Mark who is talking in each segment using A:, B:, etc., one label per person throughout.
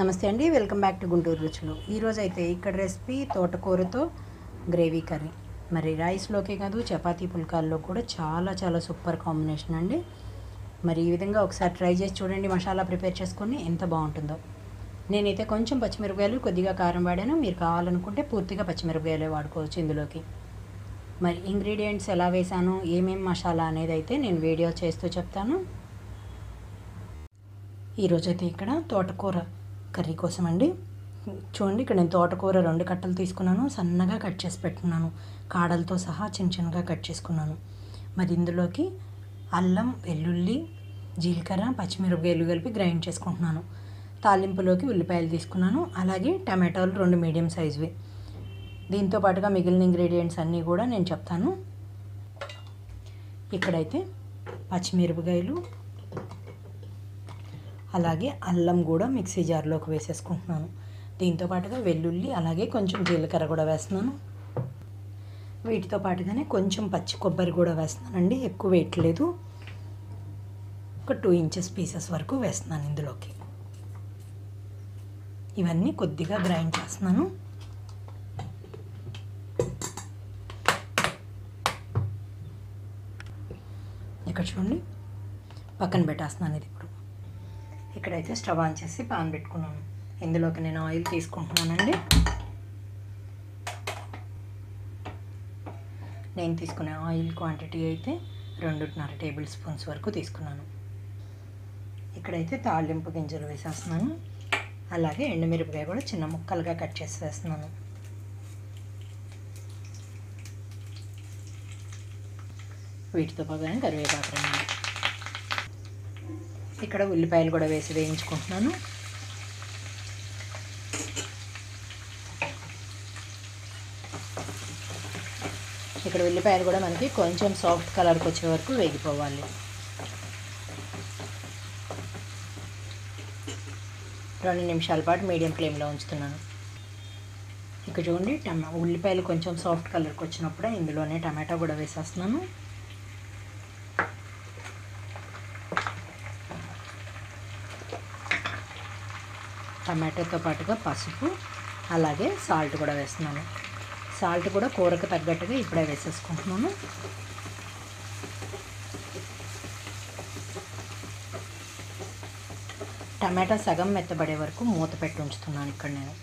A: నమస్తే అండి welcome back to Guntur రుచులు. ఈరోజు అయితే ఇక్కడ రెసిపీ తోటకూరతో గ్రేవీ కర్రీ. మరి రైస్లోకే కాదు చపాతీ పుల్కాల్లో కూడా చాలా చాలా సూపర్ కాంబినేషన్ అండి. మరి ఈ విధంగా ఒకసారి ట్రై చేసి చూడండి మసాలా ప్రిపేర్ చేసుకొని ఎంత బాగుంటుందో. నేనైతే కొంచెం పచ్చిమిరపకాయలు కొద్దిగా కారం వాడాను. మీరు కావాలనుకుంటే పూర్తిగా పచ్చిమిరపకాయలే వాడుకోవచ్చు ఇందులోకి. మరి ఇంగ్రీడియంట్స్ ఎలా వేసాను ఏమేమి మసాలా అనేది అయితే నేను వీడియో చేస్తూ చెప్తాను. ఈరోజైతే ఇక్కడ తోటకూర కర్రీ కోసం అండి చూడండి ఇక్కడ నేను తోటకూర రెండు కట్టలు తీసుకున్నాను. సన్నగా కట్ చేసి పెట్టుకున్నాను కాడలతో సహా చిన్న చిన్నగా కట్ చేసుకున్నాను. మరి ఇందులోకి అల్లం వెల్లుల్లి జీలకర్ర పచ్చిమిరపకాయలు కలిపి గ్రైండ్ చేసుకుంటున్నాను. తాలింపులోకి ఉల్లిపాయలు తీసుకున్నాను. అలాగే టమాటాలు రెండు మీడియం సైజువి. దీంతో పాటుగా మిగిలిన ఇంగ్రీడియంట్స్ అన్నీ కూడా నేను చెప్తాను. ఇక్కడైతే పచ్చిమిరపకాయలు అలాగే అల్లం కూడా మిక్సీ జార్లోకి వేసేసుకుంటున్నాను. దీంతో పాటుగా వెల్లుల్లి అలాగే కొంచెం జీలకర్ర కూడా వేస్తున్నాను. వీటితో పాటుగానే కొంచెం పచ్చి కొబ్బరి కూడా వేస్తున్నానండి. ఎక్కువ వేయట్లేదు ఒక టూ ఇంచెస్ పీసెస్ వరకు వేస్తున్నాను ఇందులోకి. ఇవన్నీ కొద్దిగా గ్రైండ్ చేస్తున్నాను. ఇక్కడ చూడండి. పక్కన పెట్టేస్తున్నాను ఇది ఇప్పుడు. ఇక్కడైతే స్టవ్ ఆన్ చేసి పాన్ పెట్టుకున్నాను. ఇందులోకి నేను ఆయిల్ తీసుకుంటున్నానండి. నేను తీసుకునే ఆయిల్ క్వాంటిటీ అయితే రెండున్నర టేబుల్ స్పూన్స్ వరకు తీసుకున్నాను. ఇక్కడైతే తాళింపు గింజలు వేసేస్తున్నాను. అలాగే ఎండుమిరపకాయ కూడా చిన్న ముక్కలుగా కట్ చేసి వేస్తున్నాను. వీటితో పాటు కరివేపాకు ఇక్కడ ఉల్లిపాయలు కూడా వేసి వేయించుకుంటున్నాను. ఇక్కడ ఉల్లిపాయలు కూడా మనకి కొంచెం సాఫ్ట్ కలర్కి వచ్చే వరకు వేగిపోవాలి. రెండు నిమిషాల పాటు మీడియం ఫ్లేమ్లో ఉంచుతున్నాను. ఇక్కడ చూడండి టమా ఉల్లిపాయలు కొంచెం సాఫ్ట్ కలర్కి వచ్చినప్పుడే ఇందులోనే టమాటా కూడా వేసేస్తున్నాను. టమాటోతో పాటుగా పసుపు అలాగే సాల్ట్ కూడా వేస్తున్నాను. సాల్ట్ కూడా కూరకు తగ్గట్టుగా ఇప్పుడే వేసేసుకుంటున్నాను. టమాటా సగం మెత్తబడే వరకు మూత పెట్టి ఉంచుతున్నాను ఇక్కడ నేను.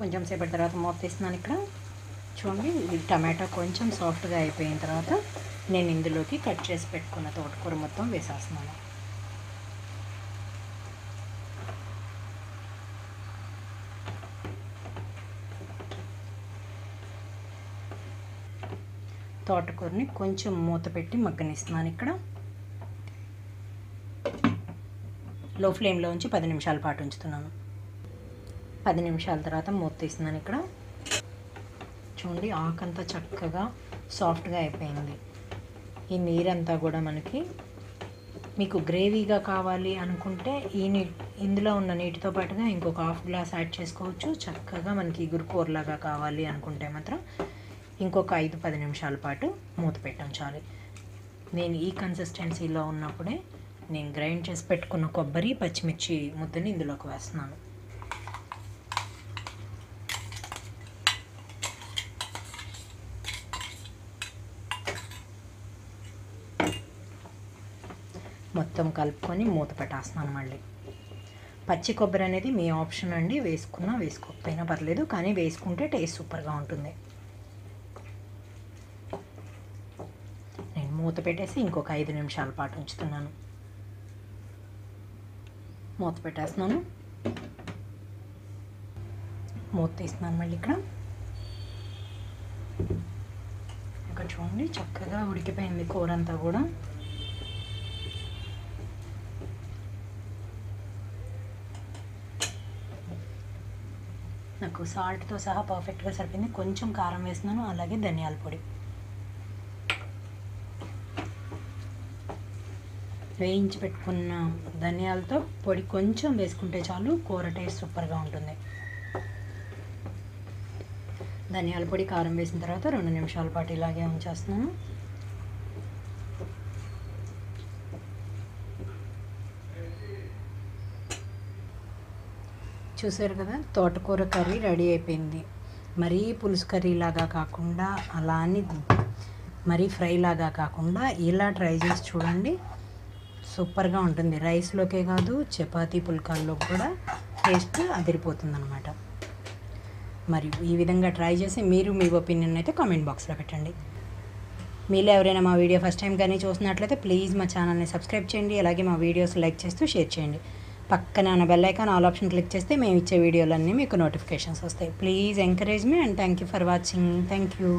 A: కొంచెం సేపటి తర్వాత మూత తీస్తున్నాను ఇక్కడ. చూడండి ఈ టమాటా కొంచెం సాఫ్ట్గా అయిపోయిన తర్వాత నేను ఇందులోకి కట్ చేసి పెట్టుకున్న తోటకూర మొత్తం వేసేస్తున్నాను. తోటకూరని కొంచెం మూత పెట్టి మగ్గనిస్తున్నాను ఇక్కడ. లో ఫ్లేమ్లో ఉంచి పది నిమిషాల పాటు ఉంచుతున్నాను. పది నిమిషాల తర్వాత మూత తీస్తున్నాను ఇక్కడ. చూడండి ఆకంతా చక్కగా సాఫ్ట్గా అయిపోయింది. ఈ నీరంతా కూడా మనకి మీకు గ్రేవీగా కావాలి అనుకుంటే ఈ నీ ఇందులో ఉన్న నీటితో పాటుగా ఇంకొక హాఫ్ గ్లాస్ యాడ్ చేసుకోవచ్చు. చక్కగా మనకి గురుకూరలాగా కావాలి అనుకుంటే మాత్రం ఇంకొక ఐదు పది నిమిషాల పాటు మూత పెట్టించాలి నేను ఈ కన్సిస్టెన్సీలో ఉన్నప్పుడే నేను గ్రైండ్ చేసి పెట్టుకున్న కొబ్బరి పచ్చిమిర్చి ముద్దని ఇందులోకి వేస్తున్నాను. మొత్తం కలుపుకొని మూత పెట్టేస్తున్నాను మళ్ళీ. పచ్చి కొబ్బరి అనేది మీ ఆప్షన్ అండి. వేసుకున్నా వేసుకోకపోయినా పర్లేదు కానీ వేసుకుంటే టేస్ట్ సూపర్గా ఉంటుంది. నేను మూత పెట్టేసి ఇంకొక ఐదు నిమిషాల పాటు ఉంచుతున్నాను. మూత పెట్టేస్తున్నాను. మూత తీస్తున్నాను మళ్ళీ ఇక్కడ. ఇక్కడ చూడండి చక్కగా ఉడికిపోయింది కూర అంతా కూడా. నాకు సాల్ట్తో సహా పర్ఫెక్ట్గా సరిపోయింది. కొంచెం కారం వేస్తున్నాను అలాగే ధనియాల పొడి. వేయించి పెట్టుకున్న ధనియాలతో పొడి కొంచెం వేసుకుంటే చాలు కూర టేస్ట్ సూపర్గా ఉంటుంది. ధనియాల పొడి కారం వేసిన తర్వాత రెండు నిమిషాల పాటు ఇలాగే ఉంచేస్తున్నాను. చూసారు కదా తోటకూర కర్రీ రెడీ అయిపోయింది. మరీ పులుసు కర్రీ లాగా కాకుండా అలా అని మరీ ఫ్రై లాగా కాకుండా ఇలా ట్రై చేసి చూడండి. సూపర్గా ఉంటుంది. రైస్లోకే కాదు చపాతీ పుల్కాల్లో కూడా టేస్ట్ అదిరిపోతుంది అనమాట మరియు ఈ విధంగా ట్రై చేసి మీరు మీ ఒపీనియన్ అయితే కామెంట్ బాక్స్లో పెట్టండి. మీలో ఎవరైనా మా వీడియో ఫస్ట్ టైం కానీ చూసినట్లయితే ప్లీజ్ మా ఛానల్ని సబ్స్క్రైబ్ చేయండి. అలాగే మా వీడియోస్ లైక్ చేస్తూ షేర్ చేయండి. పక్కన ఉన్న bell icon all option click చేస్తే మేము ఇచ్చే వీడియోలన్నీ మీకు నోటిఫికేషన్స్ వస్తాయి. Please encourage me and thank you for watching thank you